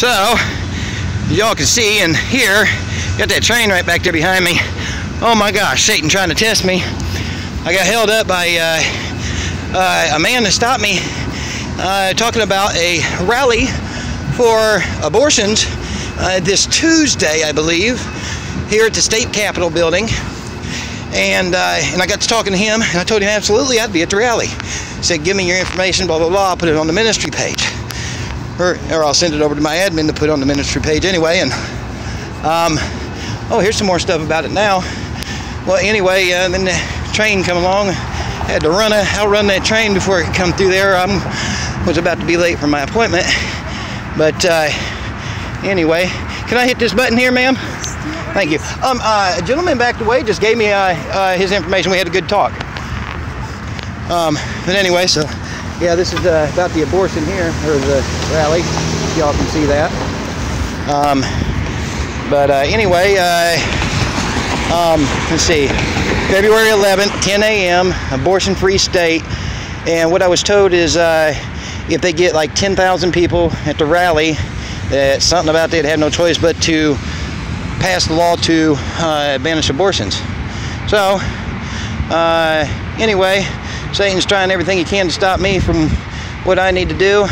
So, y'all can see and hear, got that train right back there behind me. Oh my gosh, Satan trying to test me. I got held up by uh, uh, a man that stopped me uh, talking about a rally for abortions uh, this Tuesday, I believe, here at the state capitol building. And, uh, and I got to talking to him, and I told him absolutely I'd be at the rally. He said, give me your information, blah, blah, blah, I'll put it on the ministry page. Or, or I'll send it over to my admin to put on the ministry page anyway. And um, oh, here's some more stuff about it now. Well, anyway, uh, then the train come along. Had to run a, outrun that train before it come through there. I was about to be late for my appointment. But uh, anyway, can I hit this button here, ma'am? Thank you. Um, uh, a gentleman backed away just gave me uh, uh, his information. We had a good talk. Um, but anyway, so yeah, this is uh, about the abortion here, or the rally. If y'all can see that. Um, but uh, anyway, uh, um, let's see, February 11th, 10 a.m., abortion-free state. And what I was told is uh, if they get like 10,000 people at the rally, that something about they'd have no choice but to pass the law to uh, banish abortions. So, uh, anyway, Satan's trying everything he can to stop me from what I need to do,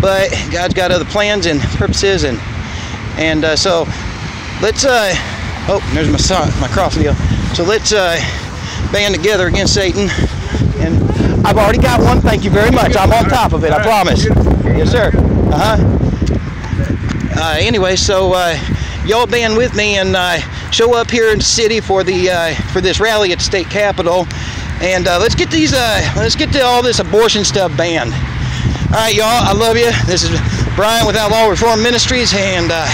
but God's got other plans and purposes, and and uh, so let's. Uh, oh, there's my son, my cross deal. So let's uh, band together against Satan. And I've already got one. Thank you very much. I'm on top of it. I promise. Yes, sir. Uh huh. Uh, anyway, so uh, y'all band with me and uh, show up here in the city for the uh, for this rally at state capitol, and uh, let's get these uh, let's get to all this abortion stuff banned. All right, y'all. I love you. This is Brian with Outlaw Reform Ministries, and uh,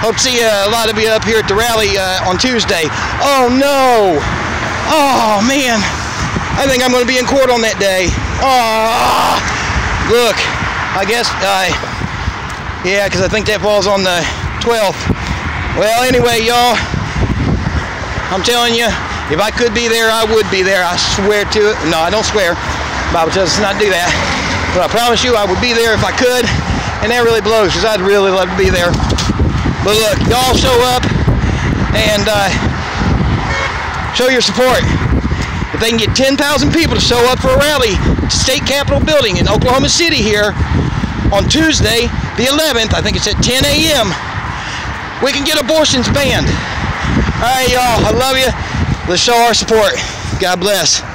hope to see a lot of you up here at the rally uh, on Tuesday. Oh no! Oh man! I think I'm going to be in court on that day. Oh, look. I guess. Uh, yeah, because I think that falls on the 12th. Well, anyway, y'all, I'm telling you, if I could be there, I would be there. I swear to it. No, I don't swear. Bible tells us not to do that. But I promise you, I would be there if I could. And that really blows because I'd really love to be there. But look, y'all show up and uh, show your support. If they can get 10,000 people to show up for a rally, state capitol building in Oklahoma City here on Tuesday, the 11th, I think it's at 10 a.m., we can get abortions banned. All right, y'all, I love you. Let's show our support. God bless.